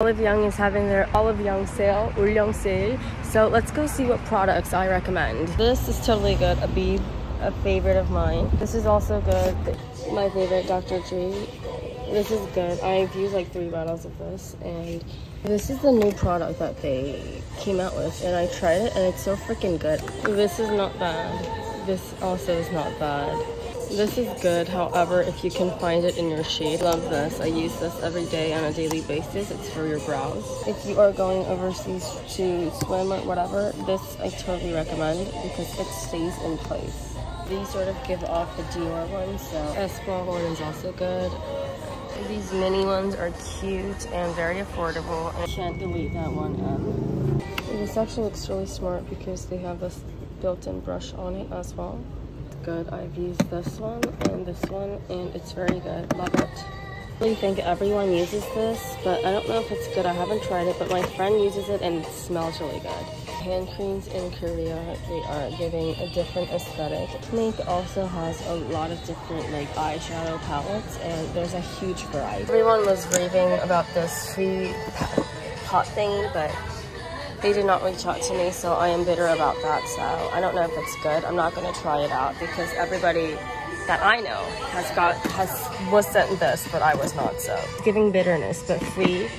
Olive Young is having their Olive Young sale, Ulyong sale. So let's go see what products I recommend. This is totally good, a Abib, a favorite of mine. This is also good, my favorite, Dr. G. This is good. I've used like three bottles of this and this is the new product that they came out with and I tried it and it's so freaking good. This is not bad. This also is not bad. This is good, however, if you can find it in your shade. Love this. I use this every day on a daily basis. It's for your brows. If you are going overseas to swim or whatever, this I totally recommend because it stays in place. These sort of give off the Dior ones, so Espoir one is also good. These mini ones are cute and very affordable. I can't delete that one. This actually looks really smart because they have this built-in brush on it as well good. I've used this one and this one and it's very good. Love it. I really think everyone uses this, but I don't know if it's good. I haven't tried it, but my friend uses it and it smells really good. Hand creams in Korea, they are giving a different aesthetic. Make also has a lot of different like eyeshadow palettes and there's a huge variety. Everyone was raving about this Fwee pot thingy, but they did not reach out to me, so I am bitter about that. So I don't know if it's good. I'm not gonna try it out because everybody that I know has got has was sent this, but I was not. So giving bitterness, but Fwee